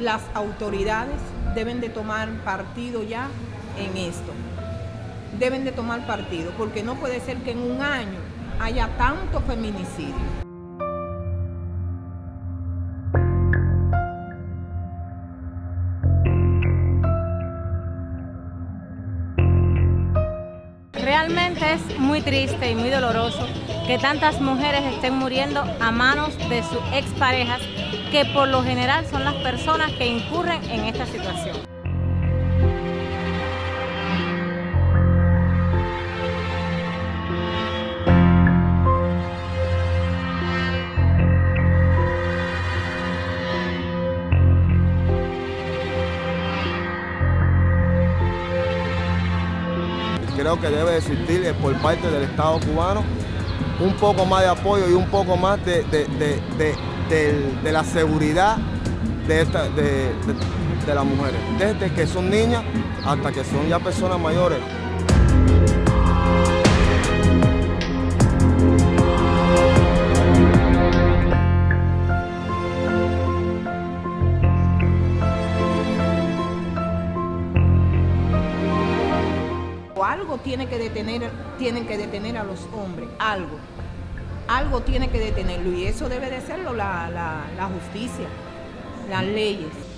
Las autoridades deben de tomar partido ya en esto. Deben de tomar partido, porque no puede ser que en un año haya tanto feminicidio. Realmente es muy triste y muy doloroso que tantas mujeres estén muriendo a manos de sus exparejas, que por lo general son las personas que incurren en esta situación. creo que debe existir por parte del Estado cubano un poco más de apoyo y un poco más de, la seguridad de, de las mujeres, desde que son niñas hasta que son ya personas mayores. Algo tiene que detener, tienen que detener a los hombres, algo. Algo tiene que detenerlo y eso debe de serlo la, la justicia, las leyes.